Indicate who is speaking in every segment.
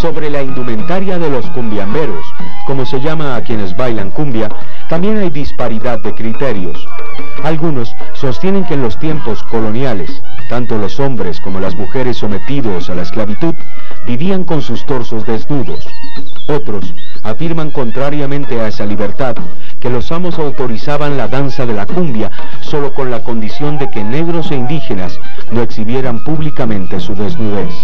Speaker 1: Sobre la indumentaria de los cumbiamberos, como se llama a quienes bailan cumbia, también hay disparidad de criterios. Algunos sostienen que en los tiempos coloniales, tanto los hombres como las mujeres sometidos a la esclavitud vivían con sus torsos desnudos. Otros afirman contrariamente a esa libertad que los amos autorizaban la danza de la cumbia solo con la condición de que negros e indígenas no exhibieran públicamente su desnudez.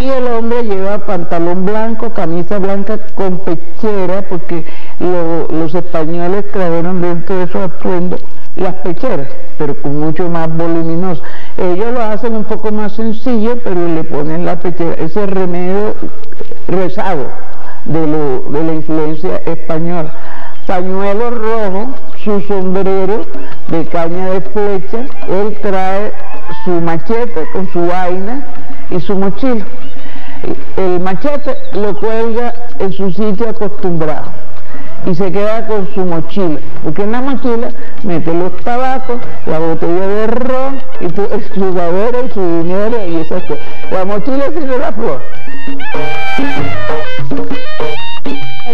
Speaker 2: Y el hombre lleva pantalón blanco, camisa blanca con pechera, porque los españoles trajeron dentro de esos atuendos las pecheras, pero con mucho más voluminoso. Ellos lo hacen un poco más sencillo, pero le ponen la pechera, ese remedio rezado de, de la influencia española. Pañuelo rojo, su sombrero de caña de flecha, él trae su machete con su vaina y su mochila. El machete lo cuelga en su sitio acostumbrado y se queda con su mochila, porque en la mochila mete los tabacos, la botella de ron, y su gavera y su dinero y esas cosas. La mochila sirve la flor.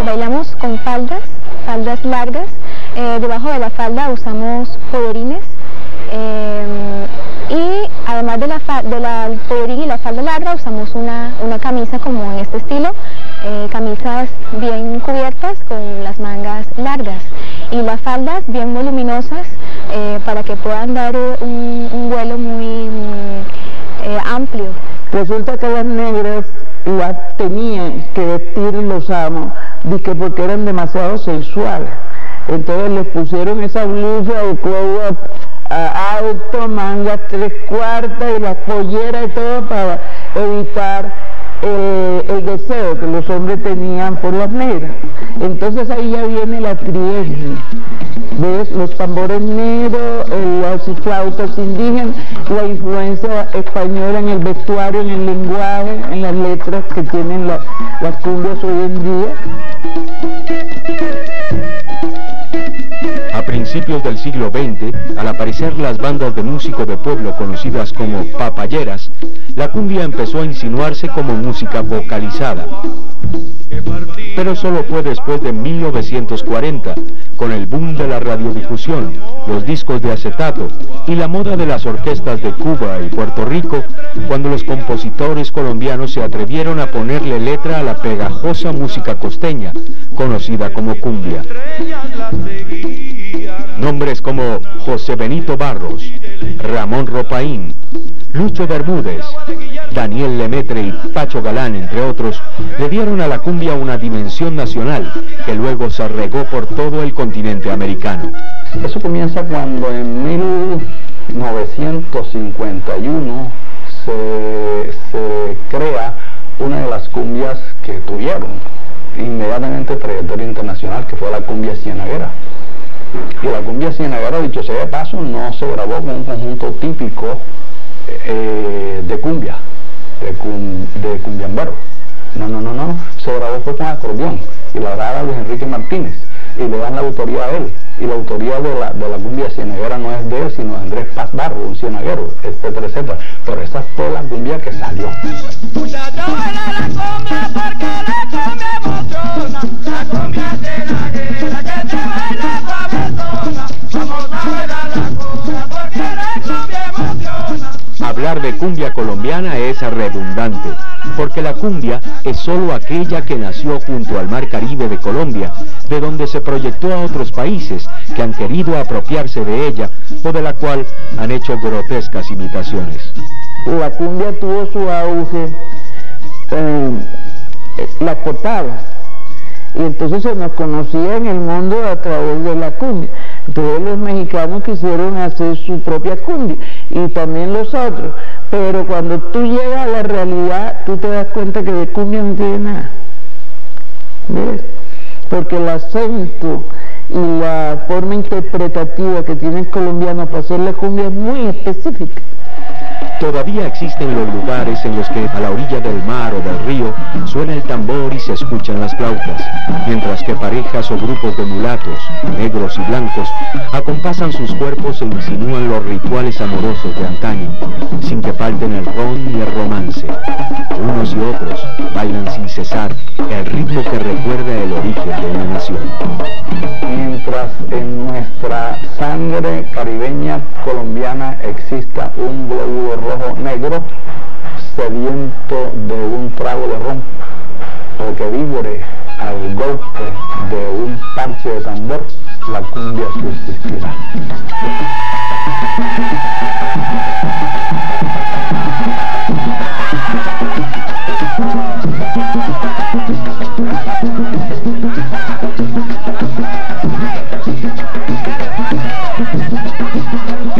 Speaker 3: Bailamos con faldas, faldas largas, eh, debajo de la falda usamos pollerines eh, y además de la, de la pollerín y la falda larga usamos una, una camisa como en este estilo, eh, camisas bien cubiertas con las mangas largas y las faldas bien voluminosas para que puedan dar un, vuelo muy, eh, amplio.
Speaker 2: Resulta que las negras las tenían que vestir los amos que porque eran demasiado sensuales. Entonces les pusieron esa blusa de cuello alto, mangas tres cuartas y las polleras y todo para evitar el, deseo que los hombres tenían por las negras. Entonces ahí ya viene la triengia. ¿Ves? Los tambores negros, las flautas indígenas, la influencia española en el vestuario, en el lenguaje, en las letras que tienen las cumbias hoy en día.
Speaker 1: Principios del siglo XX, al aparecer las bandas de músico de pueblo conocidas como papayeras, la cumbia empezó a insinuarse como música vocalizada. Pero solo fue después de 1940, con el boom de la radiodifusión, los discos de acetato y la moda de las orquestas de Cuba y Puerto Rico, cuando los compositores colombianos se atrevieron a ponerle letra a la pegajosa música costeña, conocida como cumbia. Nombres como José Benito Barros, Ramón Ropaín, Lucho Bermúdez, Daniel Lemetre y Pacho Galán, entre otros, le dieron a la cumbia una dimensión nacional que luego se regó por todo el continente americano.
Speaker 4: Eso comienza cuando en 1951 se, crea una de las cumbias que tuvieron inmediatamente trayectoria internacional, que fue la cumbia cienaguera. Y la cumbia cienagara, dicho sea de paso, no se grabó con un conjunto típico eh, de cumbia, de, cum, de cumbiambero. No, no, no, no, se grabó con acordeón y la graba Luis Enrique Martínez y le dan la autoría a él. Y la autoría de la, cumbia cienagera no es de él, sino de Andrés Paz Barro, un cienaguero, etcétera, etcétera. Pero esa fue la cumbia que salió.
Speaker 1: Hablar de cumbia colombiana es redundante, porque la cumbia es solo aquella que nació junto al mar Caribe de Colombia, de donde se proyectó a otros países que han querido apropiarse de ella o de la cual han hecho grotescas imitaciones.
Speaker 2: La cumbia tuvo su auge en la portada y entonces se nos conocía en el mundo a través de la cumbia. Todos los mexicanos quisieron hacer su propia cumbia y también los otros, pero cuando tú llegas a la realidad, tú te das cuenta que de cumbia no tiene nada. ¿Ves? Porque el acento y la forma interpretativa que tiene el colombiano para hacer la cumbia es muy específica.
Speaker 1: Todavía existen los lugares en los que a la orilla del mar o del río suena el tambor y se escuchan las flautas, mientras que parejas o grupos de mulatos, negros y blancos, acompasan sus cuerpos e insinúan los rituales amorosos de antaño, sin que falten el ron y el romance. Unos y otros bailan sin cesar el ritmo que recuerda el origen de una nación.
Speaker 4: Mientras en nuestra sangre caribeña colombiana exista un glóbulo rojo negro sediento de un trago de ron o que vibre al golpe de un parche de tambor, la cumbia subsistirá. Yeah.